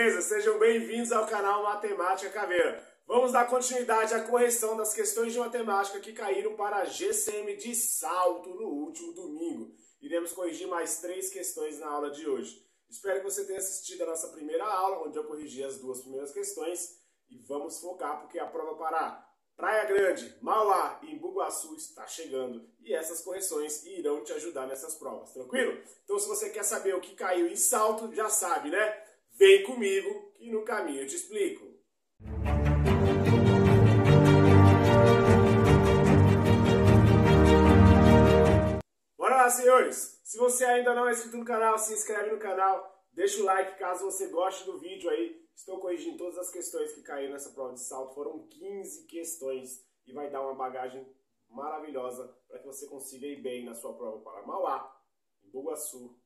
beleza? Sejam bem-vindos ao canal Matemática Caveira. Vamos dar continuidade à correção das questões de matemática que caíram para a GCM de salto no último domingo. Iremos corrigir mais três questões na aula de hoje. Espero que você tenha assistido a nossa primeira aula, onde eu corrigi as duas primeiras questões. E vamos focar, porque a prova para Praia Grande, Mauá e Imbuguaçu está chegando e essas correções irão te ajudar nessas provas, tranquilo? Então se você quer saber o que caiu em salto, já sabe, né? Vem comigo que no caminho eu te explico. Bora lá, senhores! Se você ainda não é inscrito no canal, se inscreve no canal, deixa o like caso você goste do vídeo aí Estou corrigindo todas as questões que caíram nessa prova de salto. Foram 15 questões e vai dar uma bagagem maravilhosa para que você consiga ir bem na sua prova para Mauá, Bugaçu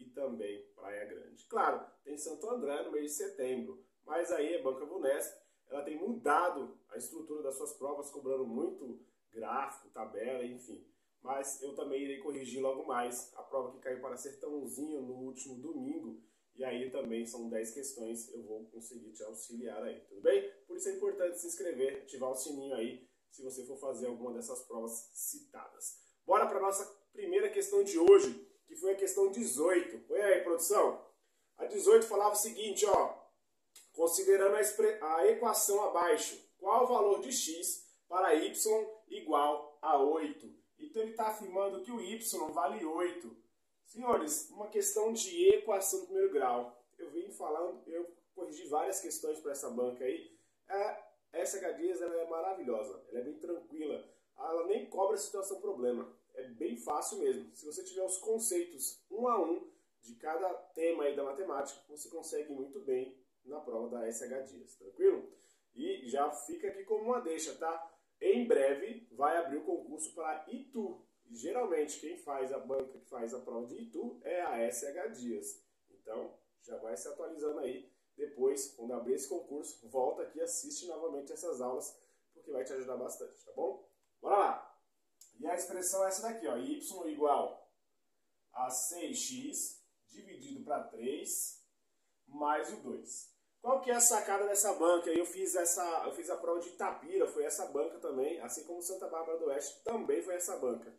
e também Praia Grande. Claro, tem Santo André no mês de setembro, mas aí a Banca Vunesp ela tem mudado a estrutura das suas provas, cobrando muito gráfico, tabela, enfim. Mas eu também irei corrigir logo mais a prova que caiu para Sertãozinho no último domingo e aí também são 10 questões, eu vou conseguir te auxiliar aí, tudo bem? Por isso é importante se inscrever, ativar o sininho aí, se você for fazer alguma dessas provas citadas. Bora para nossa primeira questão de hoje, que foi a questão 18. Põe aí, produção. A 18 falava o seguinte, ó. Considerando a, a equação abaixo, qual o valor de x para y igual a 8? Então ele está afirmando que o y vale 8. Senhores, uma questão de equação do primeiro grau. Eu vim falando, eu corrigi várias questões para essa banca aí. É, essa Gadias ela é maravilhosa, ela é bem tranquila. Ela nem cobra situação problema. Bem fácil mesmo. Se você tiver os conceitos um a um de cada tema aí da matemática, você consegue muito bem na prova da SH Dias, tranquilo? E já fica aqui como uma deixa, tá? Em breve vai abrir o concurso para Itu, geralmente quem faz a banca que faz a prova de Itu é a SH Dias. Então, já vai se atualizando aí. Depois, quando abrir esse concurso, volta aqui e assiste novamente essas aulas, porque vai te ajudar bastante, tá bom? Bora lá! E a expressão é essa daqui, ó, y igual a 6x dividido para 3 mais o 2. Qual que é a sacada dessa banca? Eu fiz essa, eu fiz a prova de Itapira, foi essa banca também, assim como Santa Bárbara do Oeste também foi essa banca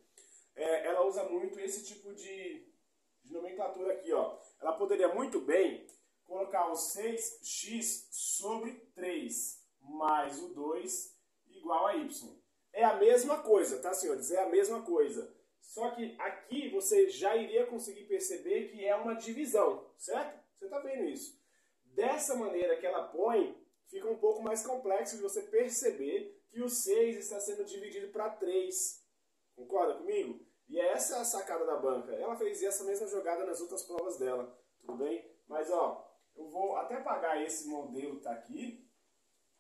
é, ela usa muito esse tipo de, de nomenclatura aqui. Ó. Ela poderia muito bem colocar o 6x sobre 3 mais o 2 igual a y. É a mesma coisa, tá, senhores? É a mesma coisa. Só que aqui você já iria conseguir perceber que é uma divisão, certo? Você está vendo isso. Dessa maneira que ela põe, fica um pouco mais complexo de você perceber que o 6 está sendo dividido para 3. Concorda comigo? E é essa a sacada da banca. Ela fez essa mesma jogada nas outras provas dela, tudo bem? Mas ó, eu vou até apagar esse modelo que tá aqui,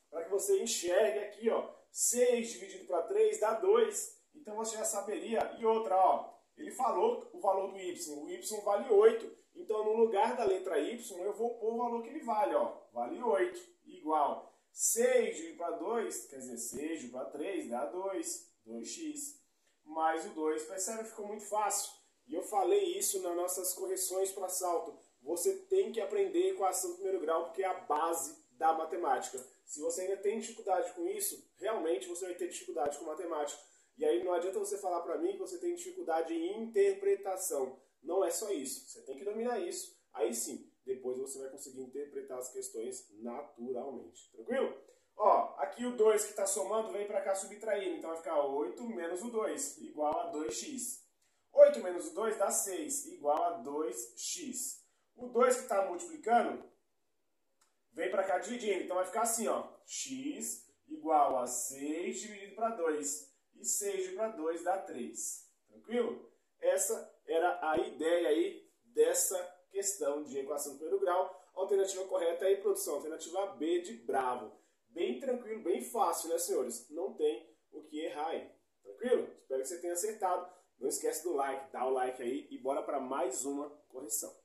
para que você enxergue aqui, ó, 6 dividido para 3 dá 2. Então você já saberia. E outra, ó, ele falou o valor do y, o y vale 8. Então no lugar da letra y, eu vou pôr o valor que ele vale, ó, vale 8, igual 6 dividido para 2, quer dizer, 6 dividido para 3 dá 2, 2x mais o 2. Percebe? Ficou muito fácil. E eu falei isso nas nossas correções para salto. Você tem que aprender equação do primeiro grau porque é a base da matemática. Se você ainda tem dificuldade com isso, realmente você vai ter dificuldade com matemática. E aí não adianta você falar para mim que você tem dificuldade em interpretação. Não é só isso. Você tem que dominar isso. Aí sim, depois você vai conseguir interpretar as questões naturalmente. Tranquilo? Ó, aqui o 2 que está somando vem para cá subtraindo, então vai ficar 8 menos o 2, igual a 2x. 8 menos o 2 dá 6, igual a 2x. O 2 que está multiplicando vem para cá dividindo, então vai ficar assim, ó, x igual a 6 dividido para 2. E 6 dividido para 2 dá 3. Tranquilo? Essa era a ideia aí dessa questão de equação do primeiro grau. Alternativa correta aí, produção. Alternativa B de bravo bem tranquilo, bem fácil, né, senhores? Não tem o que errar aí. Tranquilo? Espero que você tenha acertado. Não esquece do like, dá o like aí e bora para mais uma correção.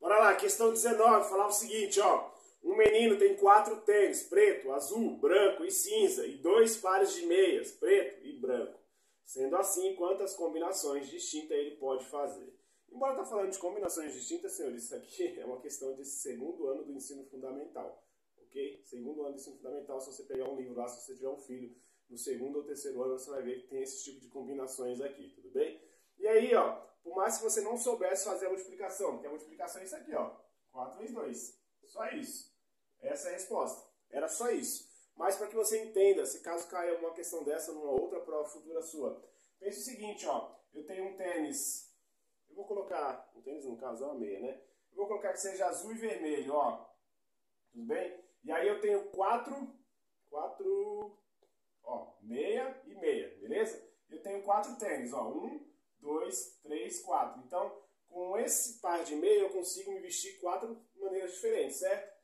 Bora lá, questão 19, falava o seguinte, ó. Um menino tem quatro tênis, preto, azul, branco e cinza, e dois pares de meias, preto e branco. Sendo assim, quantas combinações distintas ele pode fazer? Embora tá falando de combinações distintas, senhores, isso aqui é uma questão de segundo ano do ensino fundamental, ok? Segundo ano do ensino fundamental, se você pegar um livro lá, se você tiver um filho no segundo ou terceiro ano, você vai ver que tem esse tipo de combinações aqui, tudo bem? E aí, ó, por mais que você não soubesse fazer a multiplicação, porque a multiplicação é isso aqui, ó, 4 vezes 2, só isso. Essa é a resposta, era só isso. Mas para que você entenda, se caso caia uma questão dessa numa outra prova futura sua, pense o seguinte, ó, eu tenho um tênis eu vou colocar, um tênis no caso é uma meia, né? Eu vou colocar que seja azul e vermelho, ó. Tudo bem? E aí eu tenho quatro, quatro, ó, meia e meia, beleza? Eu tenho quatro tênis, ó. Um, dois, três, quatro. Então, com esse par de meia eu consigo me vestir quatro maneiras diferentes, certo?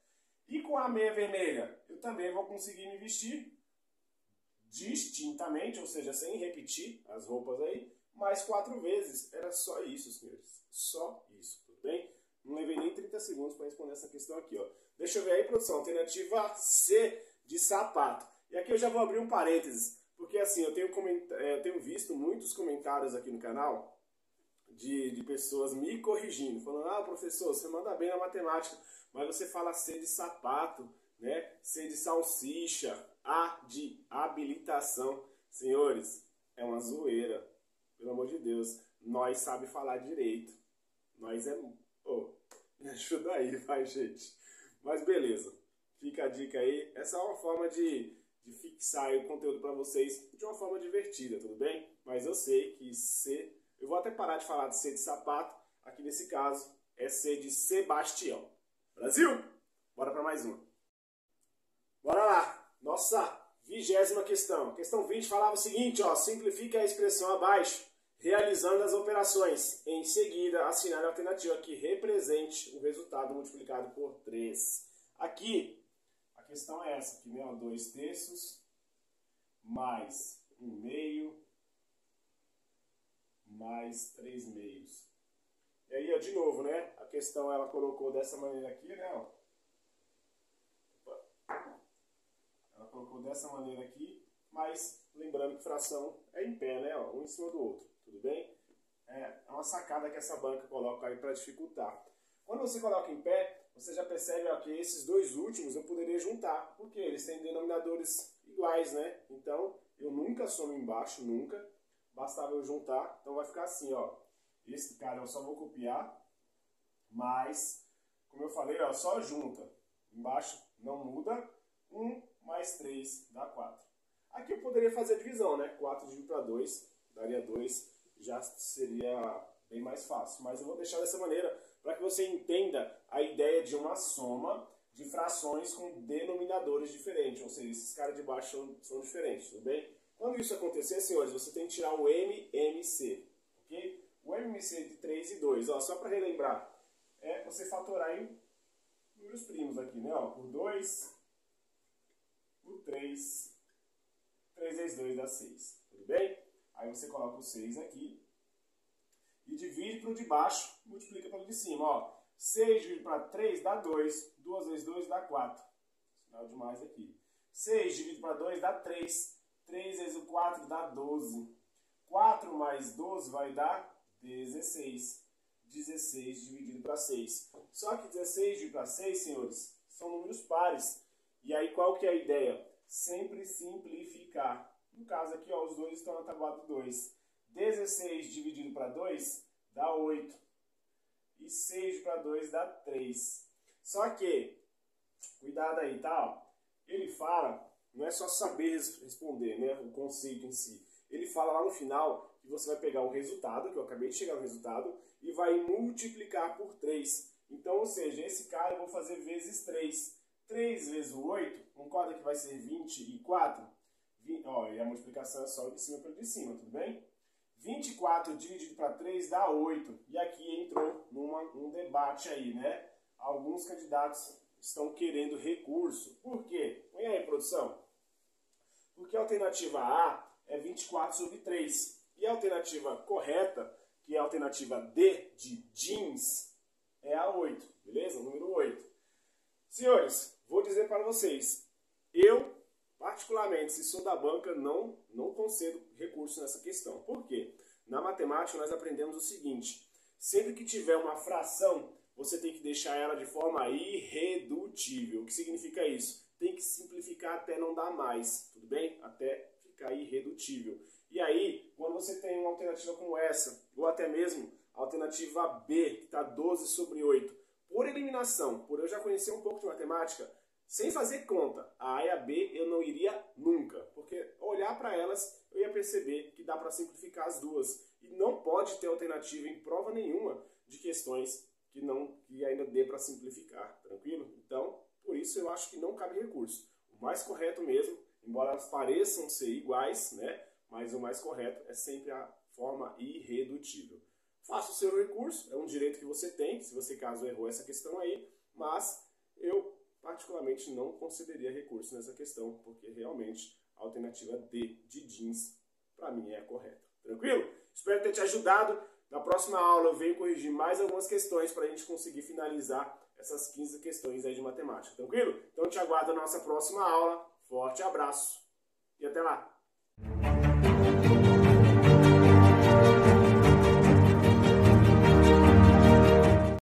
E com a meia vermelha, eu também vou conseguir me vestir distintamente, ou seja, sem repetir as roupas aí, mais quatro vezes. Era só isso, senhores. Só isso, tudo bem? Não levei nem 30 segundos para responder essa questão aqui, ó. Deixa eu ver aí, produção. Alternativa C de sapato. E aqui eu já vou abrir um parênteses, porque assim, eu tenho, coment... É, eu tenho visto muitos comentários aqui no canal de, de pessoas me corrigindo, falando, ah, professor, você manda bem na matemática, mas você fala C de sapato, né? C de salsicha, A de habilitação. Senhores, é uma zoeira. Pelo amor de Deus, nós sabe falar direito. Nós é. Oh, me ajuda aí, vai, gente. Mas beleza. Fica a dica aí. Essa é uma forma de, de fixar o conteúdo para vocês de uma forma divertida, tudo bem? Mas eu sei que C. De falar de C de sapato. Aqui nesse caso é C de Sebastião. Brasil! Bora para mais uma. Bora lá! Nossa vigésima questão. Questão 20 falava o seguinte, ó, simplifique a expressão abaixo, realizando as operações. Em seguida, assinale a alternativa que represente o resultado multiplicado por 3. Aqui, a questão é essa, aqui, né, 2 terços mais 1 um meio mais 3 meios. E aí, ó, de novo, né, a questão ela colocou dessa maneira aqui, né, ó, colocou dessa maneira aqui, mas lembrando que fração é em pé, né? Ó, um em cima do outro, tudo bem? É uma sacada que essa banca coloca aí para dificultar. Quando você coloca em pé, você já percebe ó, que esses dois últimos eu poderia juntar, porque eles têm denominadores iguais, né? Então, eu nunca somo embaixo, nunca. Bastava eu juntar, então vai ficar assim, ó. Esse cara eu só vou copiar, mas, como eu falei, ó, só junta. Embaixo não muda. 1 mais 3 dá 4. Aqui eu poderia fazer a divisão, né? 4 dividido para 2 daria 2, já seria bem mais fácil. Mas eu vou deixar dessa maneira para que você entenda a ideia de uma soma de frações com denominadores diferentes, ou seja, esses caras de baixo são, são diferentes, tudo bem? Quando isso acontecer, senhores, você tem que tirar o MMC, ok? O MMC de 3 e 2, ó, só para relembrar, é você fatorar em números primos aqui, né? Ó, por 2, por 3. 3 vezes 2 dá 6. Tudo bem? Aí você coloca o 6 aqui. E divide para o de baixo, multiplica pelo de cima. Ó, 6 dividido para 3 dá 2. 2 vezes 2 dá 4. Sinal de mais aqui. 6 dividido para 2 dá 3. 3 vezes o 4 dá 12. 4 mais 12 vai dar 16. 16 dividido para 6. Só que 16 dividido para 6, senhores, são números pares. E aí qual que é a ideia? Sempre simplificar. No caso aqui, ó, os dois estão na tabuada do 2. 16 dividido para 2 dá 8. E 6 para 2 dá 3. Só que, cuidado aí, tá? Ele fala, não é só saber responder, né? O conceito em si. Ele fala lá no final que você vai pegar o resultado, que eu acabei de chegar no resultado, e vai multiplicar por 3. Então, ou seja, esse cara eu vou fazer vezes 3. 3 vezes o 8, concorda que vai ser 24? 20, ó, e a multiplicação é só de cima pelo de cima, tudo bem? 24 dividido para 3 dá 8. E aqui entrou numa, um debate aí, né? Alguns candidatos estão querendo recurso. Por quê? Põe aí, produção. Porque a alternativa A é 24 sobre 3. E a alternativa correta, que é a alternativa D de jeans, é a 8. Beleza? Número 8. Senhores, vou dizer para vocês, eu, particularmente, se sou da banca, não, não concedo recurso nessa questão. Por quê? Na matemática nós aprendemos o seguinte, Sempre que tiver uma fração, você tem que deixar ela de forma irredutível. O que significa isso? Tem que simplificar até não dar mais, tudo bem? Até ficar irredutível. E aí, quando você tem uma alternativa como essa, ou até mesmo a alternativa B, que está 12 sobre 8, por eliminação, por eu já conhecer um pouco de matemática, sem fazer conta, a A e a B eu não iria nunca, porque olhar para elas eu ia perceber que dá para simplificar as duas. E não pode ter alternativa em prova nenhuma de questões que não que ainda dê para simplificar, tranquilo? Então, por isso eu acho que não cabe recurso. O mais correto mesmo, embora elas pareçam ser iguais, né? Mas o mais correto é sempre a forma irredutível. Faça o seu recurso, é um direito que você tem, se você caso errou essa questão aí, mas eu particularmente não concederia recurso nessa questão, porque realmente a alternativa D de jeans para mim é a correta. Tranquilo? Espero ter te ajudado. Na próxima aula eu venho corrigir mais algumas questões para a gente conseguir finalizar essas 15 questões aí de matemática. Tranquilo? Então te aguardo na nossa próxima aula. Forte abraço e até lá!